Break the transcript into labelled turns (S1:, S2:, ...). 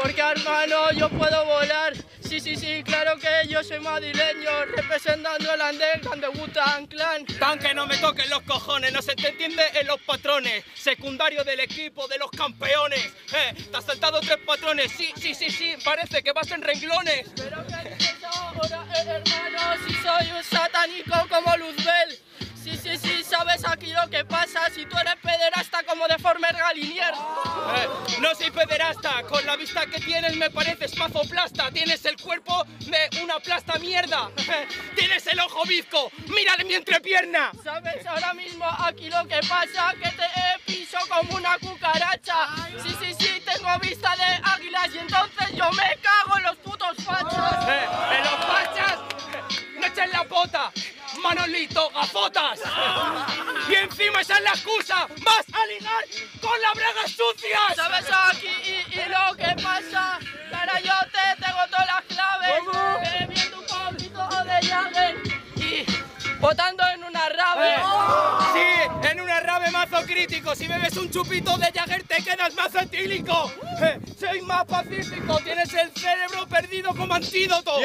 S1: Porque hermano, yo puedo volar. Sí, sí, sí, claro que yo soy madrileño, representando el underground de Wu-Tang Clan.
S2: Tan que no me toquen los cojones, no se te entiende en los patrones. Secundario del equipo, de los campeones. Eh, te has saltado tres patrones. Sí, sí, sí, sí, parece que vas en renglones.
S1: Pero dices ahora, eh, hermano, si soy un satánico como Luzbel. Sí, sí, sí, sabes aquí lo que pasa si tú eres pederasta como de Former Galinier.
S2: Eh, no soy pederasta, con la vista que tienes me pareces mazoplasta. Tienes el cuerpo de una plasta mierda. Eh, tienes el ojo bizco, mírale mi entrepierna.
S1: ¿Sabes ahora mismo aquí lo que pasa? Que te he piso como una cucaracha. Sí, sí, sí, tengo vista de águilas y entonces yo me cago en los putos fachas.
S2: Eh, en los fachas, no echen la pota. Manolito, gafotas. Y encima esa es la excusa. Vas a ligar con las bragas sucias.
S1: ¿Sabes aquí y, y lo que pasa? Para yo te tengo todas las claves. Bebiendo un poquito de Jagger y botando en una rave.
S2: Eh, Sí, en una rave mazo crítico. Si bebes un chupito de Jagger te quedas más etílico. Eh, soy más pacífico. Tienes el cerebro perdido como antídoto.